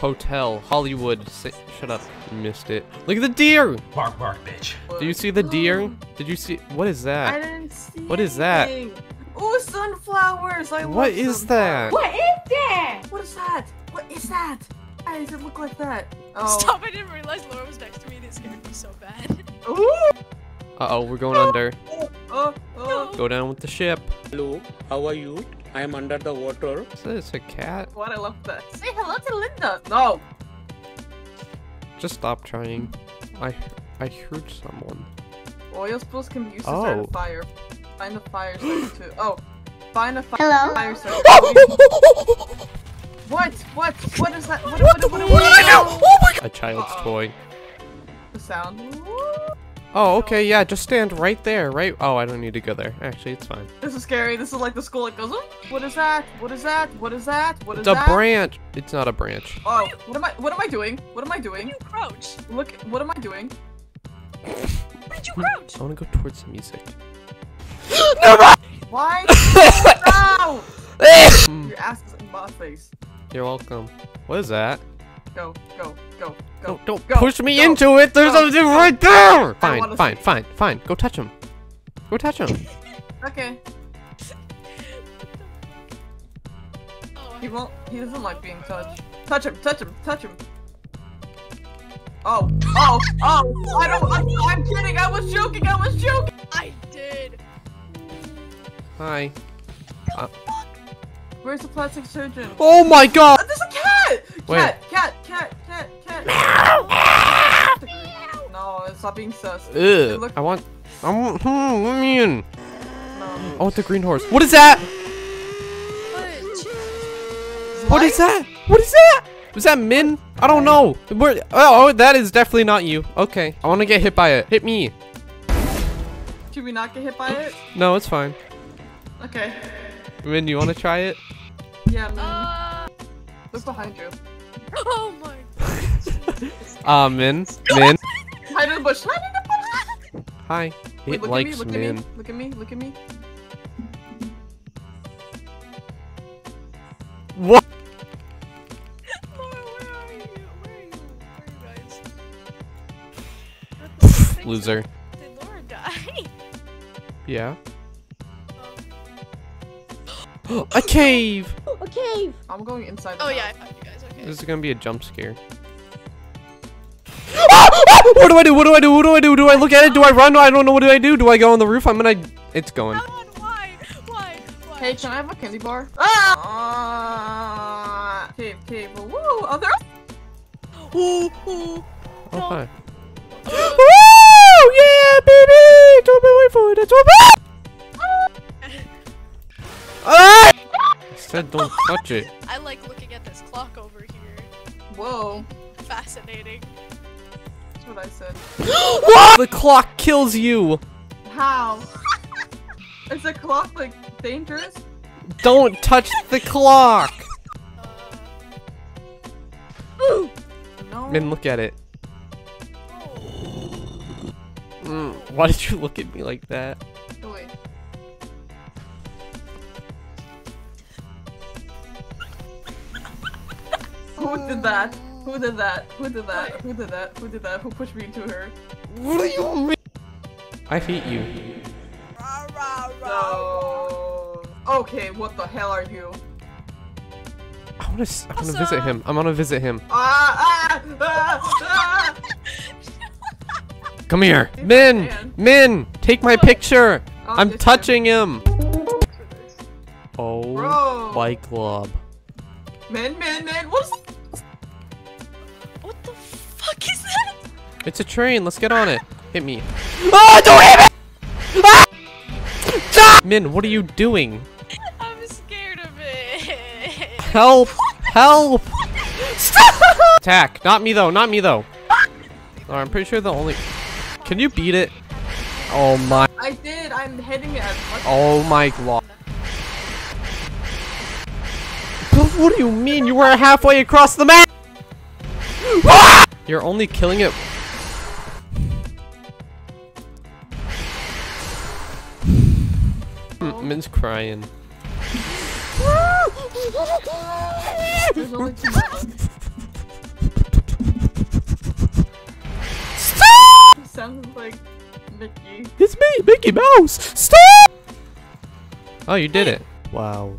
Hotel, Hollywood. Sa shut up. You missed it. Look at the deer. Bark, bark, bitch. Do you see the deer? Did you see? What is that? I that? didn't see What is that? anything. Ooh, sunflowers! I What love is that? What is that? What is that? What is that? Why does it look like that? Oh. Stop, I didn't realize Laura was next to me and it scared me so bad. Ooh. Uh oh, we're going under. Oh, oh. Go down with the ship. Hello, how are you? I am under the water. Is this a cat? What I love that. Say hello to Linda. No. Just stop trying. I I heard someone. Oil spills can be used to start Oh. a fire. Find a fire starter too. Oh. Find a fi Hello? fire starter. what? What? What is that? What, what, what, what, what, oh A child's Uh-oh. toy. The sound. Oh, okay, yeah, just stand right there, right? Oh, I don't need to go there. Actually, it's fine. This is scary. This is like the school that goes, oh, what is that? What is that? What is that? What is It's a branch. It's not a branch. Oh, what am I? What am I doing? What am I doing? You crouch. Look, what am I doing? Where did you crouch? I want to go towards the music. no, Why? no! Your ass is in my face. You're welcome. What is that? Go, go, go, go. Don't, don't go, push me go. into it. There's go, something right there. Fine, fine, see. fine, fine. Go touch him. Go touch him. Okay. He won't. He doesn't like being touched. Touch him. Touch him. Touch him. Oh, oh, oh! I don't. I'm, I'm kidding. I was joking. I was joking. I did. Hi. Where's the plastic surgeon? Oh my god. Uh, there's a cat. Where? Cat. Cat. Cat. Stop being sus. Ugh. look- I want. I want. Hmm, what mean? No. I want the green horse. What is that? What is that? What is that? Was that Min? I don't know. Where? Oh, oh, that is definitely not you. Okay. I want to get hit by it. Hit me. Should we not get hit by it? No, it's fine. Okay. Min, you want to try it? Yeah, man. Uh, Look behind you. oh my. Ah, Min. Min. Hide in the bush. Hide in the bush. Hi. Wait, It look likes at me. Look Min. at me. Look at me. Look at me. What? Laura, where are you? Where are you? Where are you guys? What? Loser. Did Laura die? Yeah. Um. a cave. A cave. I'm going inside. The Oh yeah, I house. found you guys. Okay. This is gonna be a jump scare. What do I do? What do I do? What do I do? Do I look at it? Do I run? I don't know. What do I do? Do I go on the roof? I'm gonna. It's going. Why? Why? Why? Hey, can I have a candy bar? Ah! Cave, cave. Woo! Oh, there. Ooh, ooh. Oh No. hi. Woo! Yeah, baby! Don't be wait for it. It's Ah! I said don't touch it. I like looking at this clock over here. Whoa! Fascinating. That's what I said. What? The clock kills you. How? Is the clock like dangerous? Don't touch the clock. Uh, No. Min, look at it. Mm, why did you look at me like that? Oh, wait. Who did that? Who did that? Who did that? Who did that? Who did that? Who pushed me into her? What do you mean? I hate you. No. Okay, what the hell are you? I want to. I want to Awesome. visit him. I'm gonna visit him. Ah! Ah! Ah! ah! Come here, He's a Min. man. Min, take my picture. I'm touching him. Oh, Bro. bike club. Man, man, man. What's It's a train. Let's get on it. Hit me. Oh, don't hit me! Ah! Min, what are you doing? I'm scared of it. Help! Help! Stop! Attack. Not me though. Not me though. Oh, I'm pretty sure the only. Can you beat it? Oh my. I did. I'm hitting it. Oh my god. What do you mean? You were halfway across the map! Ah! You're only killing it. Jasmine's crying. Stop! Like Mickey. It's me, Mickey Mouse! Stop! Oh, you did it. Wow.